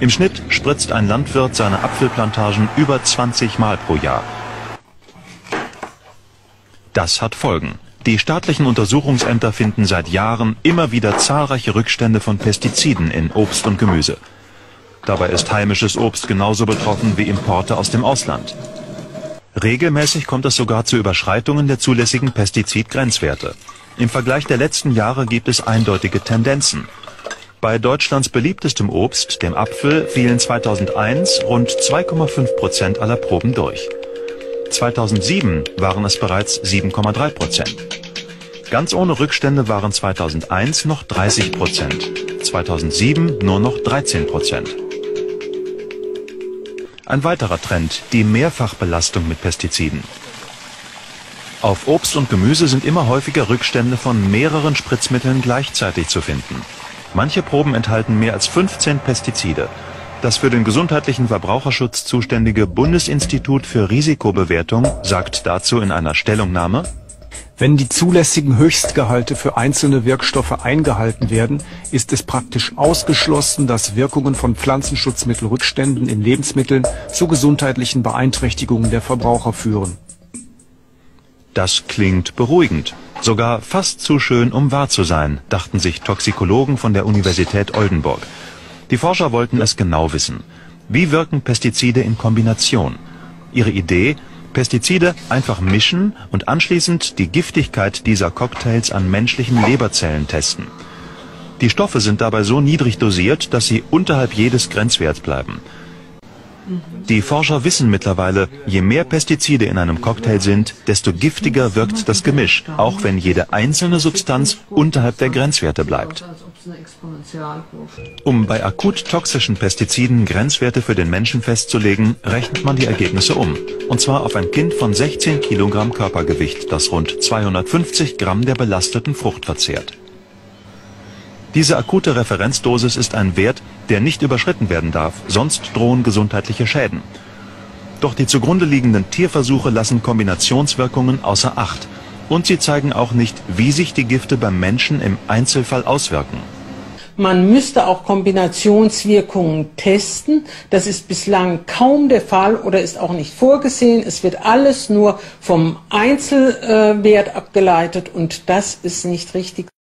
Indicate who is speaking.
Speaker 1: Im Schnitt spritzt ein Landwirt seine Apfelplantagen über 20 Mal pro Jahr. Das hat Folgen. Die staatlichen Untersuchungsämter finden seit Jahren immer wieder zahlreiche Rückstände von Pestiziden in Obst und Gemüse. Dabei ist heimisches Obst genauso betroffen wie Importe aus dem Ausland. Regelmäßig kommt es sogar zu Überschreitungen der zulässigen Pestizidgrenzwerte. Im Vergleich der letzten Jahre gibt es eindeutige Tendenzen. Bei Deutschlands beliebtestem Obst, dem Apfel, fielen 2001 rund 2,5 Prozent aller Proben durch. 2007 waren es bereits 7,3 Prozent. Ganz ohne Rückstände waren 2001 noch 30 Prozent, 2007 nur noch 13 Prozent. Ein weiterer Trend, die Mehrfachbelastung mit Pestiziden. Auf Obst und Gemüse sind immer häufiger Rückstände von mehreren Spritzmitteln gleichzeitig zu finden. Manche Proben enthalten mehr als 15 Pestizide. Das für den gesundheitlichen Verbraucherschutz zuständige Bundesinstitut für Risikobewertung sagt dazu in einer Stellungnahme,
Speaker 2: wenn die zulässigen Höchstgehalte für einzelne Wirkstoffe eingehalten werden, ist es praktisch ausgeschlossen, dass Wirkungen von Pflanzenschutzmittelrückständen in Lebensmitteln zu gesundheitlichen Beeinträchtigungen der Verbraucher führen.
Speaker 1: Das klingt beruhigend. Sogar fast zu schön, um wahr zu sein, dachten sich Toxikologen von der Universität Oldenburg. Die Forscher wollten es genau wissen. Wie wirken Pestizide in Kombination? Ihre Idee, Pestizide einfach mischen und anschließend die Giftigkeit dieser Cocktails an menschlichen Leberzellen testen. Die Stoffe sind dabei so niedrig dosiert, dass sie unterhalb jedes Grenzwerts bleiben. Die Forscher wissen mittlerweile, je mehr Pestizide in einem Cocktail sind, desto giftiger wirkt das Gemisch, auch wenn jede einzelne Substanz unterhalb der Grenzwerte bleibt. Um bei akut toxischen Pestiziden Grenzwerte für den Menschen festzulegen, rechnet man die Ergebnisse um. Und zwar auf ein Kind von 16 Kilogramm Körpergewicht, das rund 250 Gramm der belasteten Frucht verzehrt. Diese akute Referenzdosis ist ein Wert, der nicht überschritten werden darf, sonst drohen gesundheitliche Schäden. Doch die zugrunde liegenden Tierversuche lassen Kombinationswirkungen außer Acht. Und sie zeigen auch nicht, wie sich die Gifte beim Menschen im Einzelfall auswirken.
Speaker 3: Man müsste auch Kombinationswirkungen testen. Das ist bislang kaum der Fall oder ist auch nicht vorgesehen. Es wird alles nur vom Einzelwert abgeleitet und das ist nicht richtig.